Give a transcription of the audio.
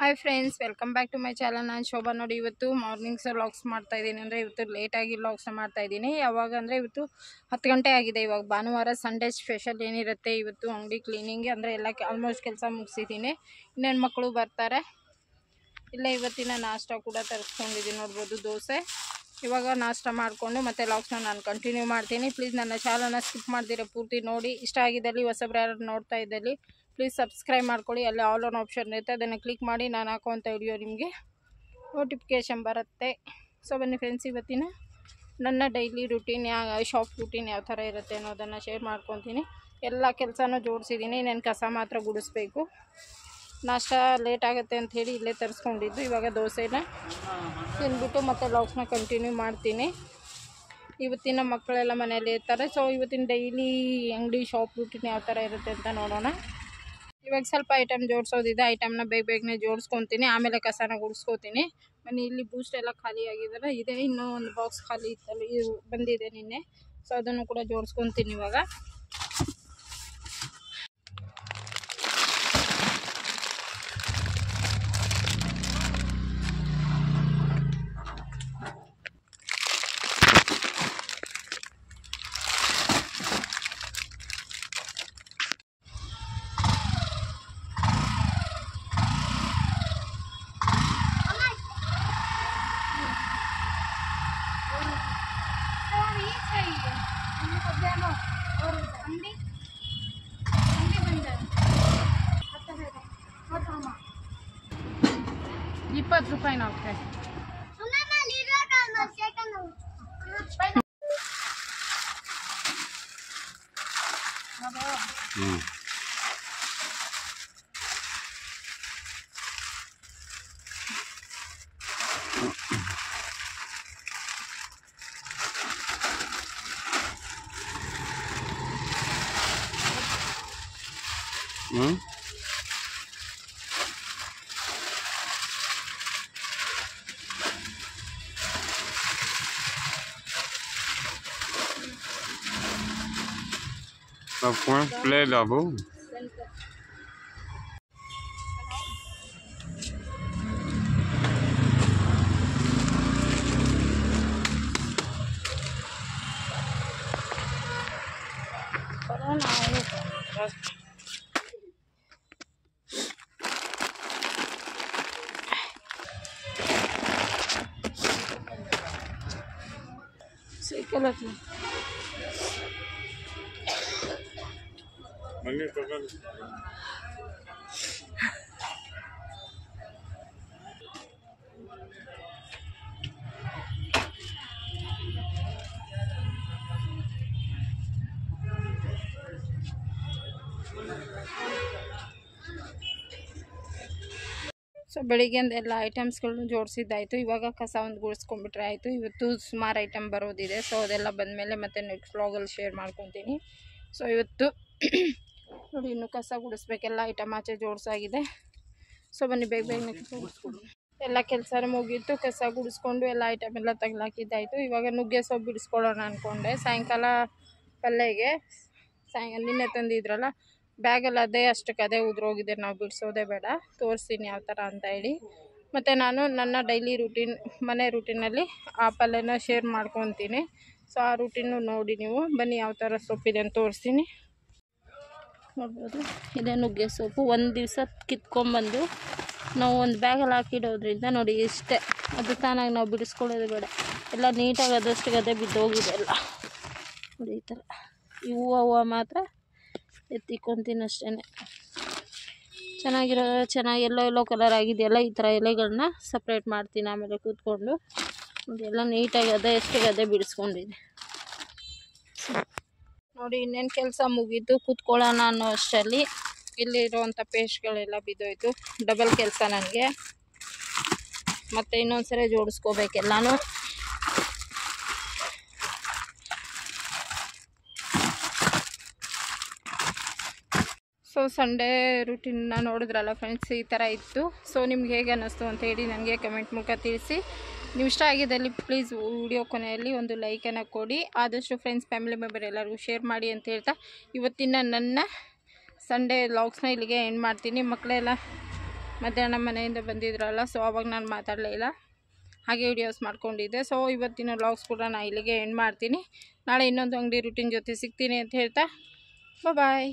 Hi friends welcome back to my channel ನಾನು ಶೋಭಾ. ನೋಡಿ, ಇವತ್ತು ಮಾರ್ನಿಂಗ್ಸ್ ವ್ಲಾಗ್ಸ್ ಮಾಡ್ತಾ ಇದ್ದೀನಿ. ಅಂದರೆ ಇವತ್ತು ಲೇಟಾಗಿ ವ್ಲಾಗ್ಸ್ನ ಮಾಡ್ತಾ ಇದ್ದೀನಿ. ಯಾವಾಗ ಅಂದರೆ ಇವತ್ತು ಹತ್ತು ಗಂಟೆ ಆಗಿದೆ. ಇವಾಗ ಭಾನುವಾರ ಸಂಡೇ ಸ್ಪೆಷಲ್ ಏನಿರುತ್ತೆ? ಇವತ್ತು ಅಂಗಡಿ ಕ್ಲೀನಿಂಗ್ ಅಂದರೆ ಎಲ್ಲ ಆಲ್ಮೋಸ್ಟ್ ಕೆಲಸ ಮುಗಿಸಿದ್ದೀನಿ. ಇನ್ನೇನು ಮಕ್ಕಳು ಬರ್ತಾರೆ? ಇಲ್ಲೇ ಇವತ್ತಿನ ನಾಷ್ಟ ಕೂಡ ತರಿಸ್ಕೊಂಡಿದ್ದೀನಿ. ನೋಡ್ಬೋದು, ದೋಸೆ. ಇವಾಗ ನಾಷ್ಟ ಮಾಡಿಕೊಂಡು ಮತ್ತೆ ಲಾಕ್ಸ್ನ ನಾನು ಕಂಟಿನ್ಯೂ ಮಾಡ್ತೀನಿ. ಪ್ಲೀಸ್ ನನ್ನ ಚಾನಲ್ನ ಸ್ಕಿಪ್ ಮಾಡ್ದಿರ ಪೂರ್ತಿ ನೋಡಿ. ಇಷ್ಟ ಆಗಿದ್ದಲ್ಲಿ ಹೊಸಬ್ರು ಯಾರು ನೋಡ್ತಾ ಇದ್ದಲ್ಲಿ ಪ್ಲೀಸ್ ಸಬ್ಸ್ಕ್ರೈಬ್ ಮಾಡ್ಕೊಳ್ಳಿ. ಅಲ್ಲಿ ಆಲ್ ಆನ್ ಆಪ್ಷನ್ ಇರುತ್ತೆ. ಅದನ್ನು ಕ್ಲಿಕ್ ಮಾಡಿ ನಾನು ಹಾಕುವಂಥ ವಿಡಿಯೋ ನಿಮಗೆ ನೋಟಿಫಿಕೇಶನ್ ಬರುತ್ತೆ. ಸೊ ಬನ್ನಿ ಫ್ರೆಂಡ್ಸ್ ಇವತ್ತಿನ ನನ್ನ ಡೈಲಿ ರುಟೀನ್ ಯಾವ ಶಾಪ್ ರುಟೀನ್ ಯಾವ ಥರ ಇರುತ್ತೆ ಅನ್ನೋದನ್ನು ಶೇರ್ ಮಾಡ್ಕೊತೀನಿ. ಎಲ್ಲ ಕೆಲಸನೂ ಜೋಡಿಸಿದ್ದೀನಿ ನಾನು ಕಸ ಮಾತ್ರ ಗುಡಿಸ್ಬೇಕು. ನಾಷ್ಟ ಲೇಟ್ ಆಗುತ್ತೆ ಅಂತ ಹೇಳಿ ಇಲ್ಲೇ ತರಿಸ್ಕೊಂಡಿದ್ದು. ಇವಾಗ ದೋಸೆನ ತಿಂದ್ಬಿಟ್ಟು ಮತ್ತೆ ಲಾಕ್ಸ್ನ ಕಂಟಿನ್ಯೂ ಮಾಡ್ತೀನಿ. ಇವತ್ತಿನ ಮಕ್ಕಳೆಲ್ಲ ಮನೇಲಿ ಇರ್ತಾರೆ. ಸೊ ಇವತ್ತಿನ ಡೈಲಿ ಅಂಗಡಿ ಶಾಪ್ ರೂಟೀನ್ ಯಾವ ಥರ ಇರುತ್ತೆ ಅಂತ ನೋಡೋಣ. ಇವಾಗ ಸ್ವಲ್ಪ ಐಟಮ್ ಜೋಡಿಸೋದಿದೆ ಐಟಮ್ನ ಬೇಗ ಬೇಗನೆ ಜೋಡಿಸ್ಕೊತೀನಿ, ಆಮೇಲೆ ಕಸನ ಗುಡಿಸ್ಕೊತೀನಿ. ಮನೆ ಇಲ್ಲಿ ಬೂಸ್ಟ್ ಎಲ್ಲ ಖಾಲಿ ಆಗಿದಾರ ಇದೆ, ಇನ್ನೂ ಒಂದು ಬಾಕ್ಸ್ ಖಾಲಿ ಇತ್ತಲ್ಲ, ಇದು ಬಂದಿದೆ ನಿನ್ನೆ. ಸೊ ಅದನ್ನು ಕೂಡ ಜೋಡಿಸ್ಕೊತೀನಿ ಇವಾಗ. ಇಪ್ಪತ್ತು ರೂಪಾಯಿ ನಾವು ಹ್ಞೂ Hmm? Point plein là-bas. सही कलर था मंगे ಸೊ ಬೆಳಿಗ್ಗೆಯಿಂದ ಎಲ್ಲ ಐಟಮ್ಸ್ಗಳನ್ನ ಜೋಡಿಸಿದ್ದಾಯಿತು. ಇವಾಗ ಕಸ ಒಂದು ಗುಡಿಸ್ಕೊಂಡ್ಬಿಟ್ರೆ ಆಯಿತು. ಇವತ್ತು ಸುಮಾರು ಐಟಮ್ ಬರೋದಿದೆ. ಸೊ ಅದೆಲ್ಲ ಬಂದಮೇಲೆ ಮತ್ತೆ ನೆಕ್ಸ್ಟ್ ವ್ಲಾಗಲ್ಲಿ ಶೇರ್ ಮಾಡ್ಕೊತೀನಿ. ಸೊ ಇವತ್ತು ನೋಡಿ ಇನ್ನು ಕಸ ಗುಡಿಸ್ಬೇಕೆಲ್ಲ ಐಟಮ್ ಆಚೆ ಜೋಡಿಸಾಗಿದೆ. ಸೊ ಬನ್ನಿ ಬೇಗ ಬೇಗ ಗುಡಿಸ್ಕೊಂಡು ಎಲ್ಲ ಕೆಲಸ ಮುಗೀತು. ಕಸ ಗುಡಿಸ್ಕೊಂಡು ಎಲ್ಲ ಐಟಮ್ ಎಲ್ಲ ತಗ್ಲಾಕಿದ್ದಾಯಿತು ಇವಾಗ ನುಗ್ಗೆ ಸೊಪ್ಪು ಬಿಡಿಸ್ಕೊಳ್ಳೋಣ ಅಂದ್ಕೊಂಡೆ ಸಾಯಂಕಾಲ ಪಲ್ಯಗೆ ಸಾಯ ನಿನ್ನೆ ತಂದಿದ್ರಲ್ಲ ಬ್ಯಾಗಲ್ಲಿ ಅದೇ ಅಷ್ಟಕ್ಕೆ ಅದೇ ಉದ್ರೋಗಿದೆ, ನಾವು ಬಿಡಿಸೋದೇ ಬೇಡ, ತೋರಿಸ್ತೀನಿ ಯಾವ ಥರ ಅಂತ ಹೇಳಿ. ಮತ್ತು ನಾನು ನನ್ನ ಡೈಲಿ ರೂಟೀನ್ ಮನೆ ರೂಟೀನಲ್ಲಿ ಆ ಪಲ್ಯನ ಶೇರ್ ಮಾಡ್ಕೊತೀನಿ. ಸೊ ಆ ರೂಟೀನು ನೋಡಿ ನೀವು, ಬನ್ನಿ ಯಾವ ಥರ ಸೊಪ್ಪಿದೆ ಅಂತ ತೋರಿಸ್ತೀನಿ. ನೋಡ್ಬೋದು, ಇದೇ ನುಗ್ಗೆ ಸೊಪ್ಪು. ಒಂದು ದಿವಸ ಕಿತ್ಕೊಂಬಂದು ನಾವು ಒಂದು ಬ್ಯಾಗಲ್ಲಿ ಹಾಕಿಡೋದ್ರಿಂದ ನೋಡಿ ಇಷ್ಟೇ. ಅದು ತಾನಾಗಿ ನಾವು ಬಿಡಿಸ್ಕೊಳ್ಳೋದು ಬೇಡ. ಎಲ್ಲ ನೀಟಾಗಿ ಅದಷ್ಟು ಅದೇ ಬಿದ್ದೋಗಿದೆ ಎಲ್ಲ. ನೋಡಿ ಈ ಥರ ಈ ಹೂವು ಹೂವು ಮಾತ್ರ ಎತ್ತಿಕ್ಕೊತೀನಿ ಅಷ್ಟೇ ಚೆನ್ನಾಗಿರೋ, ಚೆನ್ನಾಗಿ ಎಲ್ಲೋ ಎಲ್ಲೋ ಕಲರ್ ಆಗಿದೆಯಲ್ಲ ಈ ಥರ ಎಲೆಗಳನ್ನ ಸಪ್ರೇಟ್ ಮಾಡ್ತೀನಿ ಆಮೇಲೆ ಕೂತ್ಕೊಂಡು. ಇದೆಲ್ಲ ನೀಟಾಗಿ ಅದೇ ಎಷ್ಟು ಅದೇ ಬಿಡಿಸ್ಕೊಂಡಿದೆ. ನೋಡಿ, ಇನ್ನೇನು ಕೆಲಸ ಮುಗೀತು, ಕೂತ್ಕೊಳ್ಳೋಣ ಅನ್ನೋ ಅಷ್ಟರಲ್ಲಿ ಇಲ್ಲಿರುವಂಥ ಪೇಸ್ಟ್ಗಳೆಲ್ಲ ಬಿದ್ದೋಯ್ತು. ಡಬಲ್ ಕೆಲಸ ನನಗೆ. ಮತ್ತು ಇನ್ನೊಂದು ಸರಿ ಜೋಡಿಸ್ಕೋಬೇಕೆಲ್ಲನೂ. ಸೊ ಸಂಡೇ ರುಟೀನ್ನ ನೋಡಿದ್ರಲ್ಲ ಫ್ರೆಂಡ್ಸ್ ಈ ಥರ ಇತ್ತು. ಸೊ ನಿಮ್ಗೆ ಹೇಗೆ ಅನ್ನಿಸ್ತು ಅಂತ ಹೇಳಿ ನನಗೆ ಕಮೆಂಟ್ ಮೂಲಕ ತಿಳಿಸಿ. ನೀವು ಇಷ್ಟ ಆಗಿದ್ದಲ್ಲಿ ಪ್ಲೀಸ್ ವಿಡಿಯೋ ಕೊನೆಯಲ್ಲಿ ಒಂದು ಲೈಕನ್ನು ಕೊಡಿ. ಆದಷ್ಟು ಫ್ರೆಂಡ್ಸ್ ಫ್ಯಾಮಿಲಿ ಮೆಂಬರ್ ಎಲ್ಲರಿಗೂ ಶೇರ್ ಮಾಡಿ ಅಂತ ಹೇಳ್ತಾ ಇವತ್ತಿನ ನನ್ನ ಸಂಡೇ ಲಾಗ್ಸ್ನ ಇಲ್ಲಿಗೆ ಎಂಡ್ ಮಾಡ್ತೀನಿ. ಮಕ್ಕಳೆಲ್ಲ ಮಧ್ಯಾಹ್ನ ಮನೆಯಿಂದ ಬಂದಿದ್ರಲ್ಲ ಸೊ ಅವಾಗ ನಾನು ಮಾತಾಡಲೇ ಇಲ್ಲ. ಹಾಗೆ ವಿಡಿಯೋಸ್ ಮಾಡ್ಕೊಂಡಿದ್ದೆ. ಸೊ ಇವತ್ತಿನ ವ್ಲಾಗ್ಸ್ ಕೂಡ ನಾನು ಇಲ್ಲಿಗೆ ಎಂಡ್ ಮಾಡ್ತೀನಿ. ನಾಳೆ ಇನ್ನೊಂದು ಅಂಗಡಿ ರೂಟೀನ್ ಜೊತೆ ಸಿಗ್ತೀನಿ ಅಂತ ಹೇಳ್ತಾ ಬಾಯ್